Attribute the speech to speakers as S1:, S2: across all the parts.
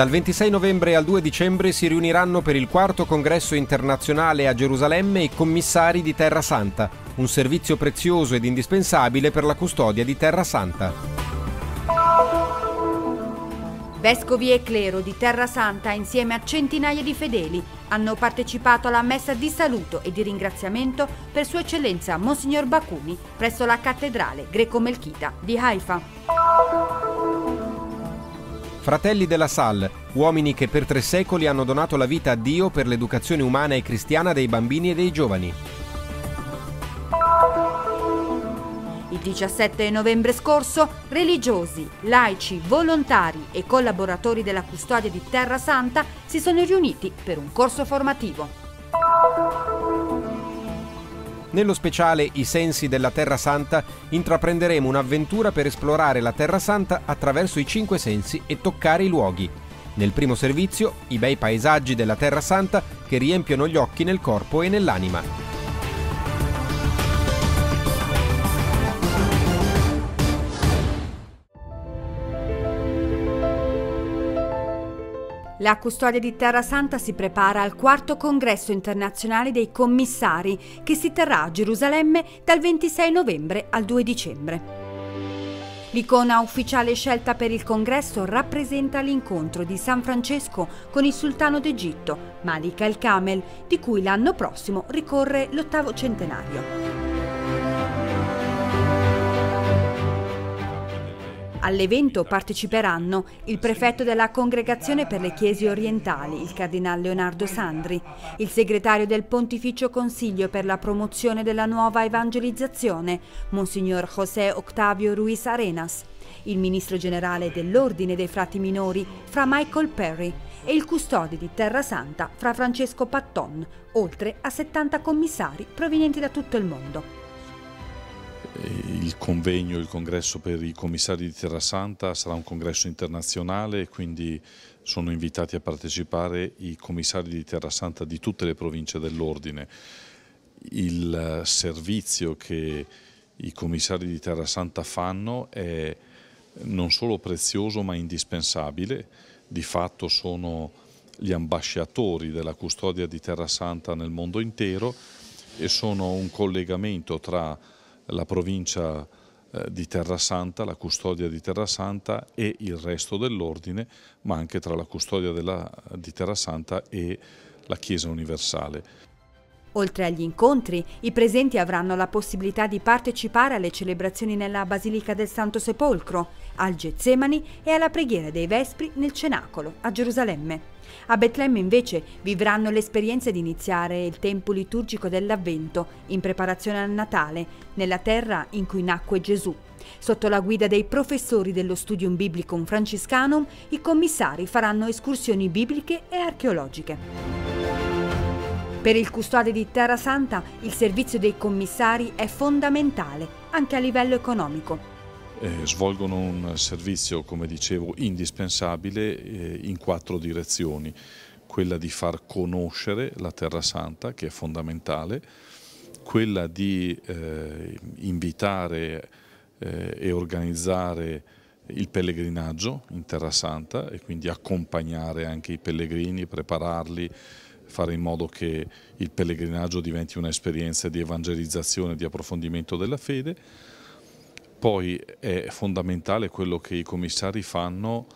S1: Dal 26 novembre al 2 dicembre si riuniranno per il quarto congresso internazionale a Gerusalemme i commissari di Terra Santa, un servizio prezioso ed indispensabile per la custodia di Terra Santa.
S2: Vescovi e clero di Terra Santa insieme a centinaia di fedeli hanno partecipato alla messa di saluto e di ringraziamento per Sua Eccellenza Monsignor Bakuni presso la cattedrale greco-melchita di Haifa.
S1: Fratelli della Sal, uomini che per tre secoli hanno donato la vita a Dio per l'educazione umana e cristiana dei bambini e dei giovani.
S2: Il 17 novembre scorso, religiosi, laici, volontari e collaboratori della custodia di Terra Santa si sono riuniti per un corso formativo.
S1: Nello speciale I sensi della Terra Santa intraprenderemo un'avventura per esplorare la Terra Santa attraverso i cinque sensi e toccare i luoghi. Nel primo servizio, i bei paesaggi della Terra Santa che riempiono gli occhi nel corpo e nell'anima.
S2: La custodia di Terra Santa si prepara al quarto congresso internazionale dei commissari che si terrà a Gerusalemme dal 26 novembre al 2 dicembre. L'icona ufficiale scelta per il congresso rappresenta l'incontro di San Francesco con il sultano d'Egitto, Malik el-Kamel, di cui l'anno prossimo ricorre l'ottavo centenario. All'evento parteciperanno il prefetto della Congregazione per le Chiese Orientali, il cardinal Leonardo Sandri, il segretario del Pontificio Consiglio per la promozione della nuova evangelizzazione, Monsignor José Octavio Ruiz Arenas, il ministro generale dell'Ordine dei Frati Minori, fra Michael Perry, e il custode di Terra Santa, fra Francesco Patton, oltre a 70 commissari provenienti da tutto il mondo
S3: il convegno, il congresso per i commissari di Terra Santa sarà un congresso internazionale quindi sono invitati a partecipare i commissari di Terra Santa di tutte le province dell'ordine. Il servizio che i commissari di Terra Santa fanno è non solo prezioso ma indispensabile, di fatto sono gli ambasciatori della custodia di Terra Santa nel mondo intero e sono un collegamento tra la provincia eh, di Terra Santa, la custodia di Terra Santa e il resto dell'ordine, ma anche tra la custodia della, di Terra Santa e la Chiesa universale.
S2: Oltre agli incontri, i presenti avranno la possibilità di partecipare alle celebrazioni nella Basilica del Santo Sepolcro, al Getsemani e alla preghiera dei Vespri nel Cenacolo, a Gerusalemme. A Betlemme invece vivranno l'esperienza di iniziare il tempo liturgico dell'Avvento in preparazione al Natale, nella terra in cui nacque Gesù. Sotto la guida dei professori dello Studium Biblicum Franciscanum, i commissari faranno escursioni bibliche e archeologiche. Per il custode di Terra Santa il servizio dei commissari è fondamentale, anche a livello economico.
S3: Eh, svolgono un servizio, come dicevo, indispensabile eh, in quattro direzioni. Quella di far conoscere la Terra Santa, che è fondamentale, quella di eh, invitare eh, e organizzare il pellegrinaggio in Terra Santa e quindi accompagnare anche i pellegrini, prepararli, fare in modo che il pellegrinaggio diventi un'esperienza di evangelizzazione, di approfondimento della fede. Poi è fondamentale quello che i commissari fanno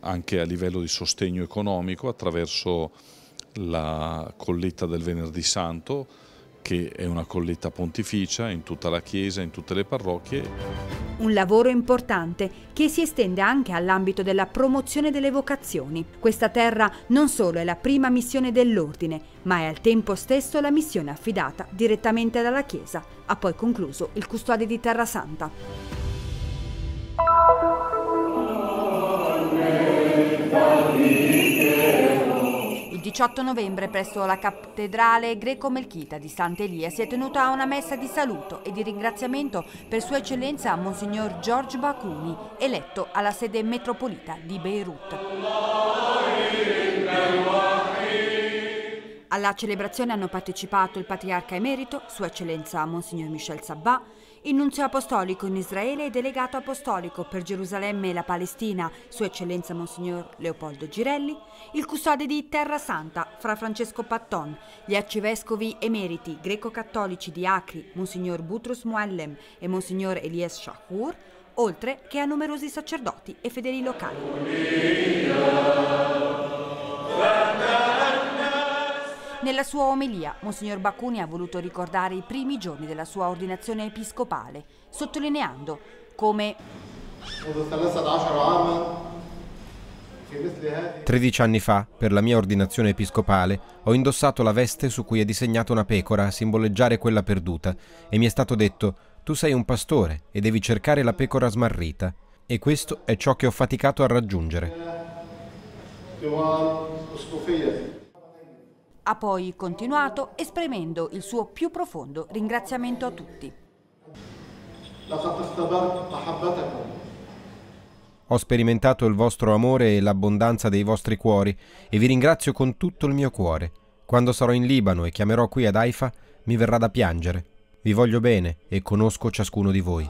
S3: anche a livello di sostegno economico attraverso la colletta del venerdì santo, che è una colletta pontificia in tutta la Chiesa, in tutte le parrocchie.
S2: Un lavoro importante che si estende anche all'ambito della promozione delle vocazioni. Questa terra non solo è la prima missione dell'Ordine, ma è al tempo stesso la missione affidata direttamente dalla Chiesa, ha poi concluso il custode di Terra Santa. 18 novembre presso la cattedrale greco-melchita di Sant'Elia si è tenuta una messa di saluto e di ringraziamento per Sua Eccellenza Monsignor George Bakuni, eletto alla sede metropolita di Beirut. Alla celebrazione hanno partecipato il patriarca emerito, Sua Eccellenza Monsignor Michel Sabbat, il nunzio apostolico in Israele e delegato apostolico per Gerusalemme e la Palestina, Sua Eccellenza Monsignor Leopoldo Girelli, il custode di Terra Santa, Fra Francesco Patton, gli arcivescovi emeriti greco-cattolici di Acri, Monsignor Butrus Muallem e Monsignor Elias Shahur, oltre che a numerosi sacerdoti e fedeli locali. Nella sua omelia, Monsignor Baccuni ha voluto ricordare i primi giorni della sua ordinazione episcopale, sottolineando come
S1: 13 anni fa, per la mia ordinazione episcopale, ho indossato la veste su cui è disegnata una pecora a simboleggiare quella perduta e mi è stato detto tu sei un pastore e devi cercare la pecora smarrita e questo è ciò che ho faticato a raggiungere.
S2: Ha poi continuato esprimendo il suo più profondo ringraziamento a tutti.
S1: Ho sperimentato il vostro amore e l'abbondanza dei vostri cuori e vi ringrazio con tutto il mio cuore. Quando sarò in Libano e chiamerò qui ad Haifa, mi verrà da piangere. Vi voglio bene e conosco ciascuno di voi.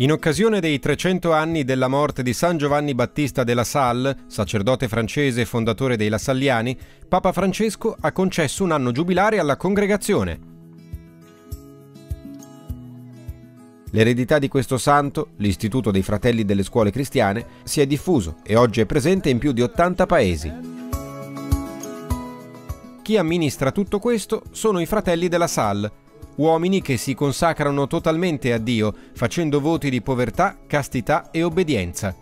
S1: In occasione dei 300 anni della morte di San Giovanni Battista della Salle, sacerdote francese e fondatore dei Lassalliani, Papa Francesco ha concesso un anno giubilare alla congregazione. L'eredità di questo santo, l'Istituto dei Fratelli delle Scuole Cristiane, si è diffuso e oggi è presente in più di 80 paesi. Chi amministra tutto questo sono i fratelli della Salle, uomini che si consacrano totalmente a Dio, facendo voti di povertà, castità e obbedienza.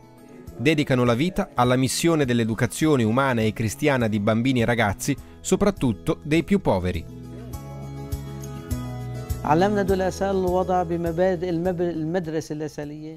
S1: Dedicano la vita alla missione dell'educazione umana e cristiana di bambini e ragazzi, soprattutto dei più poveri.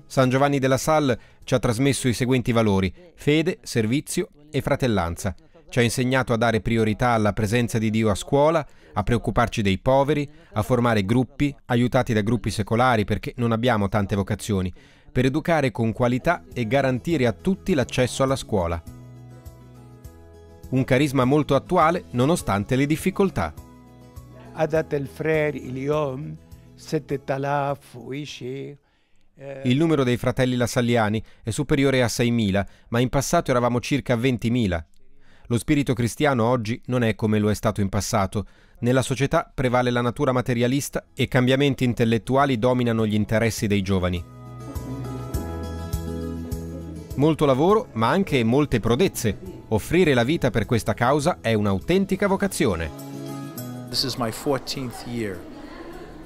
S1: San Giovanni della Salle ci ha trasmesso i seguenti valori: fede, servizio e fratellanza. Ci ha insegnato a dare priorità alla presenza di Dio a scuola, a preoccuparci dei poveri, a formare gruppi, aiutati da gruppi secolari perché non abbiamo tante vocazioni, per educare con qualità e garantire a tutti l'accesso alla scuola. Un carisma molto attuale nonostante le difficoltà. Il numero dei fratelli lassalliani è superiore a 6.000, ma in passato eravamo circa 20.000 lo spirito cristiano oggi non è come lo è stato in passato. Nella società prevale la natura materialista e cambiamenti intellettuali dominano gli interessi dei giovani. Molto lavoro, ma anche molte prodezze. Offrire la vita per questa causa è un'autentica vocazione. This is my 14th year.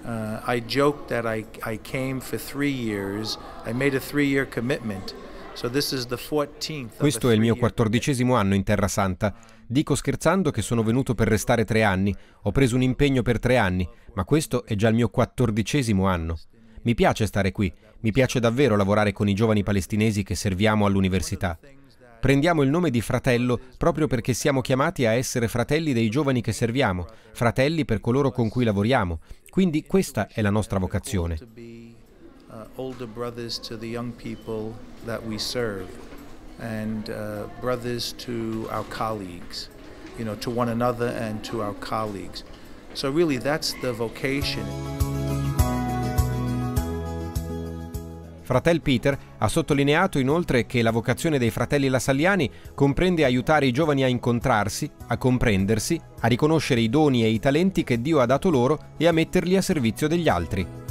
S1: Uh, I joked that I, I came for three years. I made a three-year commitment. Questo è il mio quattordicesimo anno in Terra Santa. Dico scherzando che sono venuto per restare tre anni, ho preso un impegno per tre anni, ma questo è già il mio quattordicesimo anno. Mi piace stare qui, mi piace davvero lavorare con i giovani palestinesi che serviamo all'università. Prendiamo il nome di fratello proprio perché siamo chiamati a essere fratelli dei giovani che serviamo, fratelli per coloro con cui lavoriamo. Quindi questa è la nostra vocazione. Uh, older brothers to the young people that we serve, and uh, brothers to our colleagues, you know, to one another and to our colleagues. So, really, that's the vocation. Fratel Peter ha sottolineato inoltre che la vocazione dei fratelli lassalliani comprende aiutare i giovani a incontrarsi, a comprendersi, a riconoscere i doni e i talenti che Dio ha dato loro e a metterli a servizio degli altri.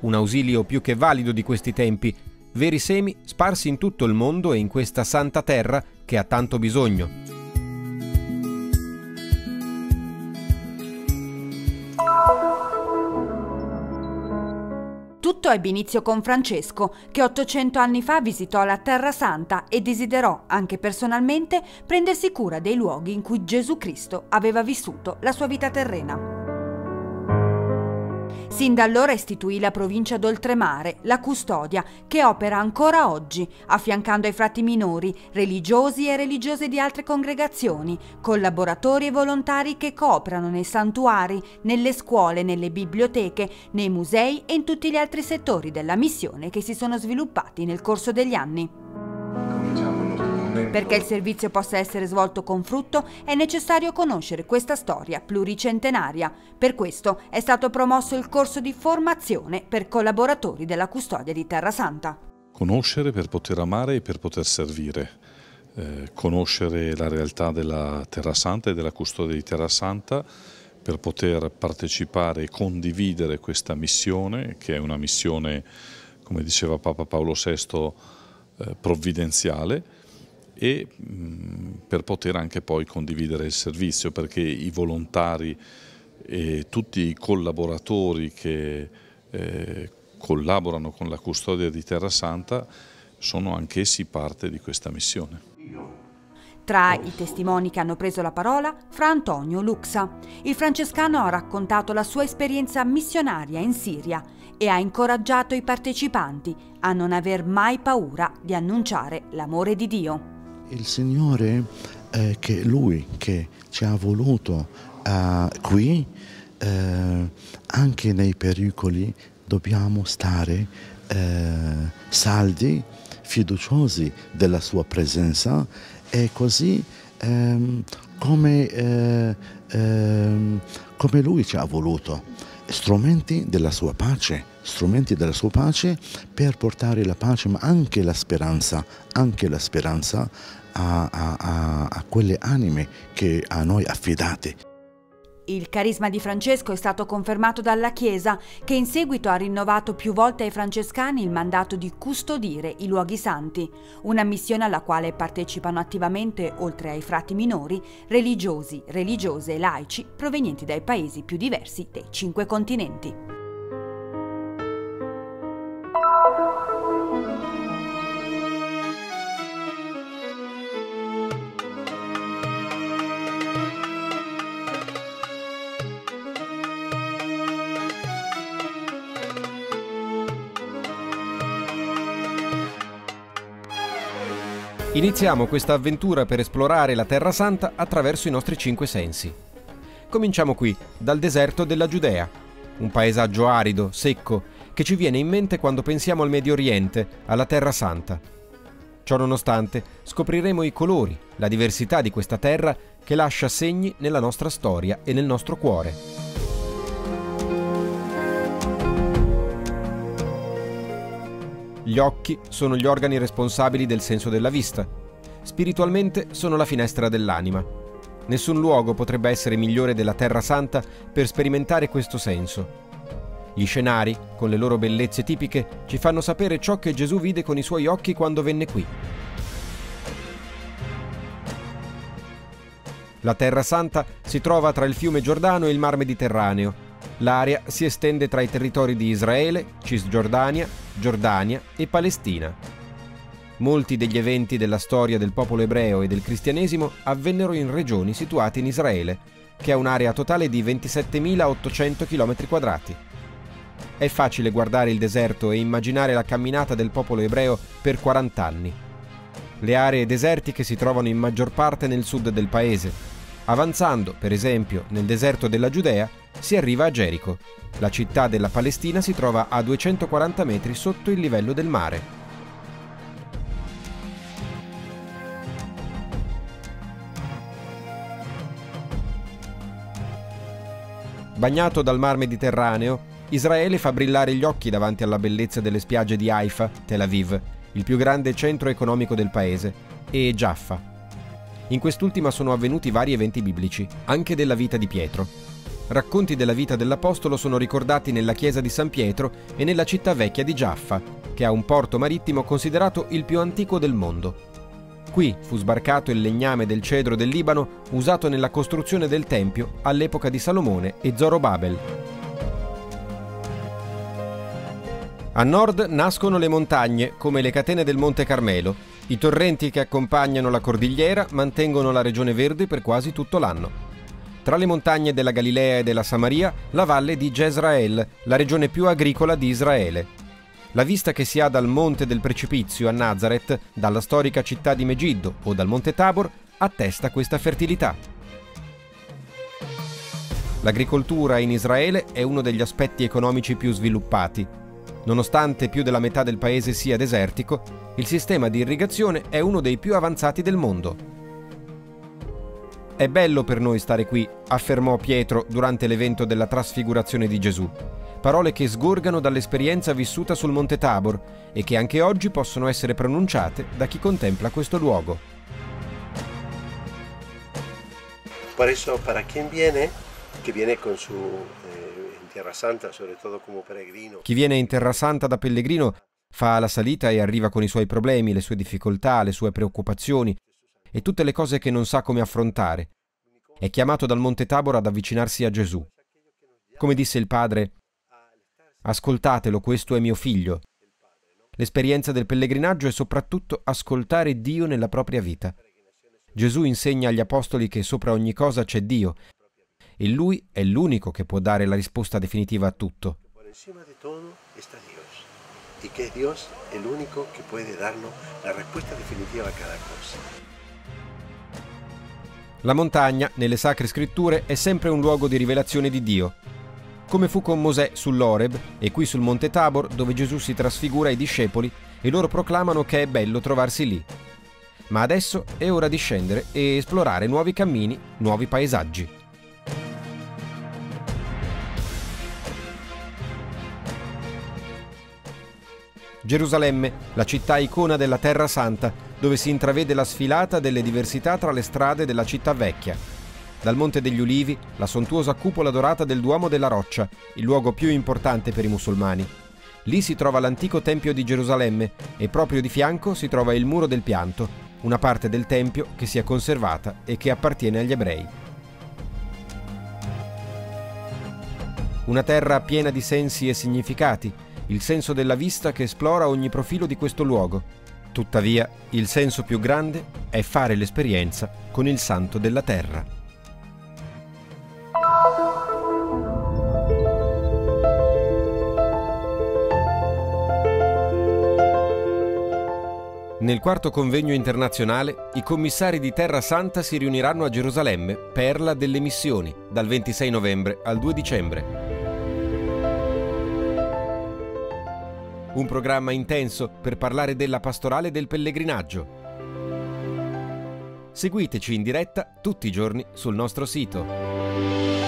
S1: Un ausilio più che valido di questi tempi, veri semi sparsi in tutto il mondo e in questa santa terra che ha tanto bisogno.
S2: Tutto ebbe inizio con Francesco, che 800 anni fa visitò la Terra Santa e desiderò, anche personalmente, prendersi cura dei luoghi in cui Gesù Cristo aveva vissuto la sua vita terrena. Sin da allora istituì la provincia d'Oltremare, la Custodia, che opera ancora oggi, affiancando ai frati minori, religiosi e religiose di altre congregazioni, collaboratori e volontari che cooperano nei santuari, nelle scuole, nelle biblioteche, nei musei e in tutti gli altri settori della missione che si sono sviluppati nel corso degli anni. Perché il servizio possa essere svolto con frutto è necessario conoscere questa storia pluricentenaria. Per questo è stato promosso il corso di formazione per collaboratori della custodia di Terra Santa.
S3: Conoscere per poter amare e per poter servire. Eh, conoscere la realtà della Terra Santa e della custodia di Terra Santa per poter partecipare e condividere questa missione, che è una missione, come diceva Papa Paolo VI, eh, provvidenziale, e per poter anche poi condividere il servizio perché i volontari e tutti i collaboratori che eh, collaborano con la custodia di Terra Santa sono anch'essi parte di questa missione.
S2: Tra i testimoni che hanno preso la parola, Fra Antonio Luxa. Il francescano ha raccontato la sua esperienza missionaria in Siria e ha incoraggiato i partecipanti a non aver mai paura di annunciare l'amore di Dio
S4: il Signore eh, che Lui che ci ha voluto eh, qui, eh, anche nei pericoli dobbiamo stare eh, saldi, fiduciosi della Sua presenza e così ehm, come, eh, ehm, come Lui ci ha voluto. Strumenti della sua pace, strumenti della sua pace per portare la pace ma anche la speranza, anche la speranza a, a, a quelle anime che a noi affidate.
S2: Il carisma di Francesco è stato confermato dalla Chiesa, che in seguito ha rinnovato più volte ai francescani il mandato di custodire i luoghi santi, una missione alla quale partecipano attivamente, oltre ai frati minori, religiosi, religiose e laici provenienti dai paesi più diversi dei cinque continenti.
S1: Iniziamo questa avventura per esplorare la Terra Santa attraverso i nostri cinque sensi. Cominciamo qui, dal deserto della Giudea, un paesaggio arido, secco, che ci viene in mente quando pensiamo al Medio Oriente, alla Terra Santa. Ciononostante, scopriremo i colori, la diversità di questa terra che lascia segni nella nostra storia e nel nostro cuore. Gli occhi sono gli organi responsabili del senso della vista. Spiritualmente sono la finestra dell'anima. Nessun luogo potrebbe essere migliore della Terra Santa per sperimentare questo senso. Gli scenari, con le loro bellezze tipiche, ci fanno sapere ciò che Gesù vide con i suoi occhi quando venne qui. La Terra Santa si trova tra il fiume Giordano e il Mar Mediterraneo L'area si estende tra i territori di Israele, Cisgiordania, Giordania e Palestina. Molti degli eventi della storia del popolo ebreo e del cristianesimo avvennero in regioni situate in Israele, che ha un'area totale di 27.800 km. È facile guardare il deserto e immaginare la camminata del popolo ebreo per 40 anni. Le aree desertiche si trovano in maggior parte nel sud del paese. Avanzando, per esempio, nel deserto della Giudea, si arriva a Gerico. La città della Palestina si trova a 240 metri sotto il livello del mare. Bagnato dal mar Mediterraneo, Israele fa brillare gli occhi davanti alla bellezza delle spiagge di Haifa, Tel Aviv, il più grande centro economico del paese, e Jaffa. In quest'ultima sono avvenuti vari eventi biblici, anche della vita di Pietro. Racconti della vita dell'Apostolo sono ricordati nella chiesa di San Pietro e nella città vecchia di Giaffa, che ha un porto marittimo considerato il più antico del mondo. Qui fu sbarcato il legname del cedro del Libano usato nella costruzione del Tempio all'epoca di Salomone e Zorobabel. A nord nascono le montagne, come le catene del Monte Carmelo. I torrenti che accompagnano la cordigliera mantengono la regione verde per quasi tutto l'anno. Tra le montagne della Galilea e della Samaria, la valle di Jezrael, la regione più agricola di Israele. La vista che si ha dal Monte del Precipizio a Nazareth, dalla storica città di Megiddo o dal Monte Tabor, attesta questa fertilità. L'agricoltura in Israele è uno degli aspetti economici più sviluppati. Nonostante più della metà del paese sia desertico, il sistema di irrigazione è uno dei più avanzati del mondo. È bello per noi stare qui, affermò Pietro durante l'evento della trasfigurazione di Gesù. Parole che sgorgano dall'esperienza vissuta sul Monte Tabor e che anche oggi possono essere pronunciate da chi contempla questo luogo.
S5: Per eso, para quien viene, che viene con su eh, in Tierra Santa.
S1: Chi viene in Terra Santa da pellegrino fa la salita e arriva con i suoi problemi, le sue difficoltà, le sue preoccupazioni e tutte le cose che non sa come affrontare. È chiamato dal Monte Tabor ad avvicinarsi a Gesù. Come disse il padre, ascoltatelo, questo è mio figlio. L'esperienza del pellegrinaggio è soprattutto ascoltare Dio nella propria vita. Gesù insegna agli apostoli che sopra ogni cosa c'è Dio e lui è l'unico che può dare la risposta definitiva a tutto.
S5: Y que Dios el único que puede darnos la respuesta definitiva a cada cosa.
S1: La montagna, nelle sacre scritture, è sempre un luogo di rivelazione di Dio, come fu con Mosè sull'Oreb e qui sul Monte Tabor, dove Gesù si trasfigura ai discepoli e loro proclamano che è bello trovarsi lì. Ma adesso è ora di scendere e esplorare nuovi cammini, nuovi paesaggi. Gerusalemme, la città icona della Terra Santa, dove si intravede la sfilata delle diversità tra le strade della città vecchia. Dal Monte degli Ulivi, la sontuosa cupola dorata del Duomo della Roccia, il luogo più importante per i musulmani. Lì si trova l'antico Tempio di Gerusalemme e proprio di fianco si trova il Muro del Pianto, una parte del Tempio che si è conservata e che appartiene agli ebrei. Una terra piena di sensi e significati, il senso della vista che esplora ogni profilo di questo luogo. Tuttavia, il senso più grande è fare l'esperienza con il santo della terra. Nel quarto convegno internazionale, i commissari di Terra Santa si riuniranno a Gerusalemme, perla delle missioni, dal 26 novembre al 2 dicembre. Un programma intenso per parlare della pastorale del pellegrinaggio. Seguiteci in diretta tutti i giorni sul nostro sito.